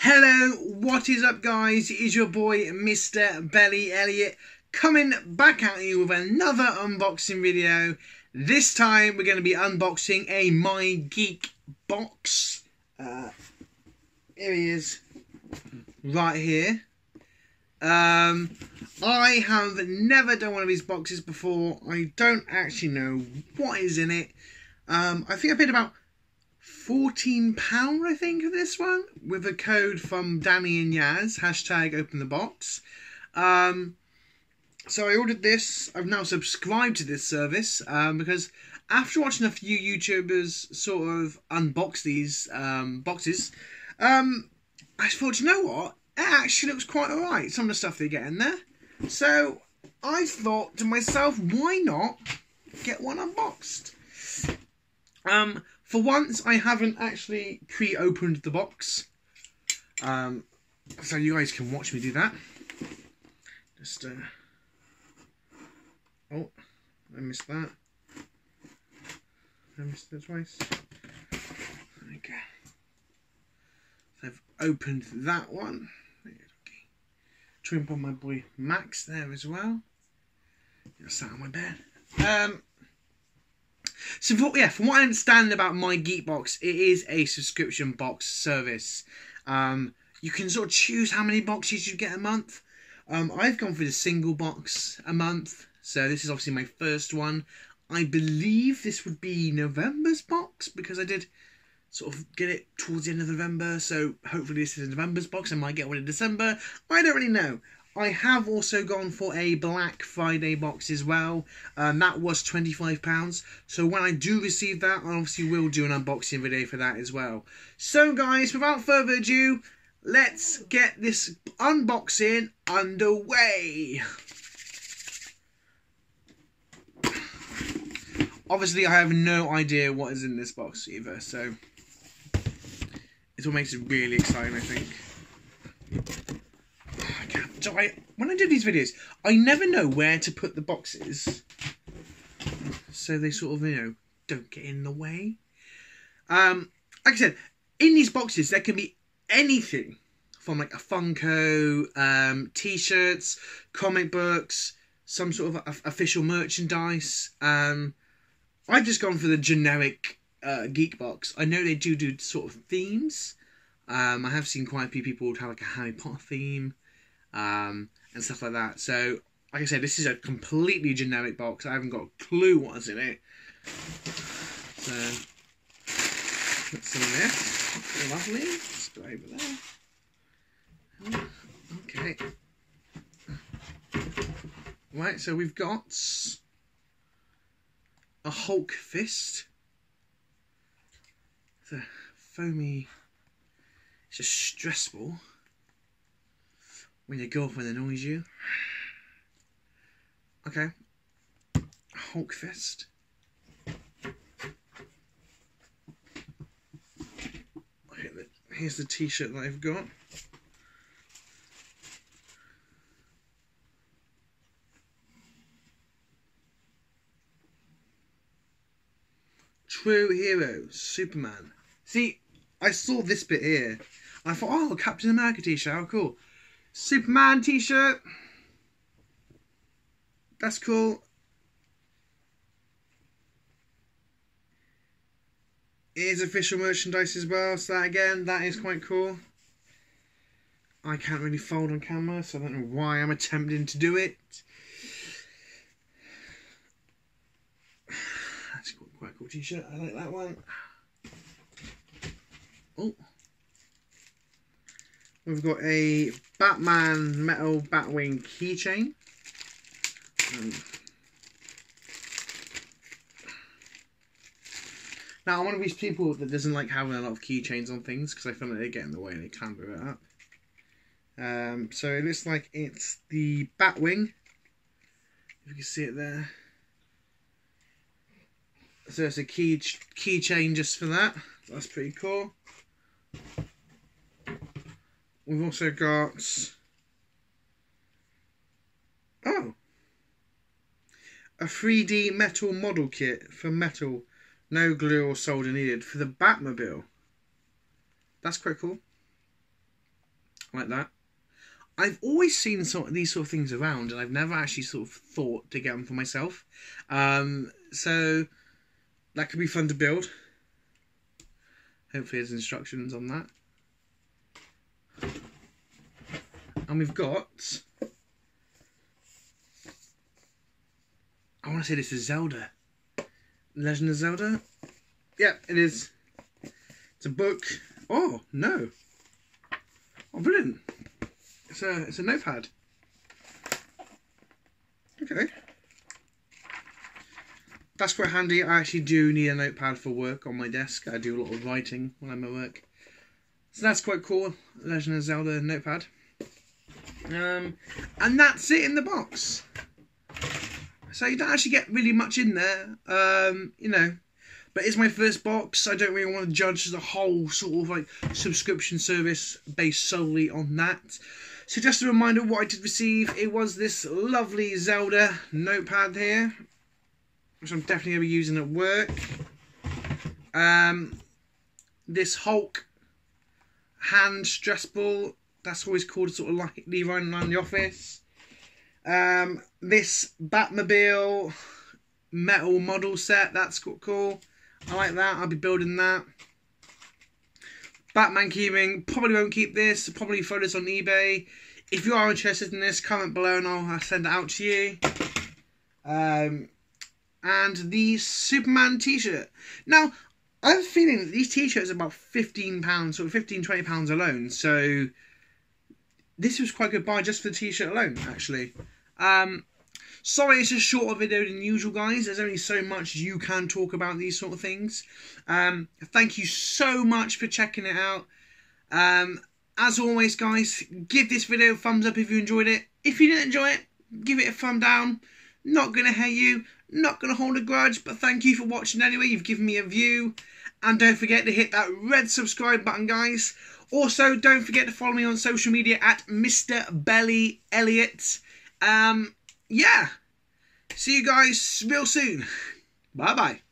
Hello, what is up guys? It is your boy Mr. Belly Elliot coming back at you with another unboxing video. This time we're going to be unboxing a My Geek box. Uh, here he is, right here. Um, I have never done one of these boxes before. I don't actually know what is in it. Um, I think I paid about £14, I think, of this one, with a code from Danny and Yaz, hashtag open the box. Um, so I ordered this. I've now subscribed to this service um, because after watching a few YouTubers sort of unbox these um, boxes, um, I thought, you know what? It actually looks quite alright, some of the stuff they get in there. So I thought to myself, why not get one unboxed? Um, for once, I haven't actually pre-opened the box. Um, so you guys can watch me do that. Just, uh... Oh, I missed that. I missed that twice. Okay. So I've opened that one. Trim on my boy Max there as well. You're sat on my bed. Um, so for, yeah, from what I understand about my Geekbox, it is a subscription box service. Um, you can sort of choose how many boxes you get a month. Um, I've gone for the single box a month, so this is obviously my first one. I believe this would be November's box because I did sort of get it towards the end of November, so hopefully this is November's box. I might get one in December. I don't really know. I have also gone for a Black Friday box as well. Um, that was £25. So when I do receive that, I obviously will do an unboxing video for that as well. So guys, without further ado, let's get this unboxing underway. Obviously, I have no idea what is in this box either, so it's what makes it really exciting, I think. So I, when I do these videos, I never know where to put the boxes, so they sort of you know don't get in the way. Um, like I said, in these boxes there can be anything from like a Funko, um, T-shirts, comic books, some sort of official merchandise. Um, I've just gone for the generic uh, geek box. I know they do do sort of themes. Um, I have seen quite a few people would have like a Harry Potter theme um, and stuff like that. So, like I said, this is a completely generic box. I haven't got a clue what's in it. So, some of this. Lovely. Let's go over there. Okay. Right, so we've got a Hulk fist. It's a foamy. It's just stressful when your girlfriend annoys you. Okay. Hulk fist. Here's the t-shirt that I've got. True hero, Superman. See, I saw this bit here. I thought, oh, Captain America t-shirt, how cool. Superman t-shirt. That's cool. It is official merchandise as well, so that again, that is quite cool. I can't really fold on camera, so I don't know why I'm attempting to do it. That's quite a cool t-shirt, I like that one. Oh. We've got a Batman metal Batwing keychain. Um, now, I'm one of these people that doesn't like having a lot of keychains on things because I feel like they get in the way and they clamber it up. Um, so it looks like it's the Batwing. If you can see it there. So it's a key keychain just for that. That's pretty cool. We've also got... Oh! A 3D metal model kit for metal. No glue or solder needed for the Batmobile. That's quite cool. like that. I've always seen sort of these sort of things around, and I've never actually sort of thought to get them for myself. Um, so that could be fun to build. Hopefully, there's instructions on that. And we've got. I want to say this is Zelda. Legend of Zelda? Yeah, it is. It's a book. Oh, no. Oh, brilliant. It's a, it's a notepad. Okay. That's quite handy. I actually do need a notepad for work on my desk. I do a lot of writing when I'm at work. So that's quite cool. Legend of Zelda notepad. Um, and that's it in the box. So you don't actually get really much in there. Um, you know, but it's my first box. I don't really want to judge the whole sort of like subscription service based solely on that. So just a reminder what I did receive. It was this lovely Zelda notepad here, which I'm definitely going to be using at work. Um, this Hulk hand stress ball. That's always called sort of like running around the office. Um, this Batmobile metal model set. That's cool. I like that. I'll be building that. Batman keyring. Probably won't keep this. Probably throw this on eBay. If you are interested in this, comment below and I'll send it out to you. Um, and the Superman t-shirt. Now, I have a feeling these t-shirts are about £15, sort of 15 £20 alone. So, this was quite a good buy just for the t-shirt alone, actually. Um, Sorry it's a shorter video than usual, guys. There's only so much you can talk about these sort of things. Um, thank you so much for checking it out. Um, as always, guys, give this video a thumbs up if you enjoyed it. If you didn't enjoy it, give it a thumb down. Not going to hate you. Not going to hold a grudge. But thank you for watching anyway. You've given me a view. And don't forget to hit that red subscribe button, guys. Also, don't forget to follow me on social media at Mr. Belly Elliot. Um, yeah. See you guys real soon. Bye bye.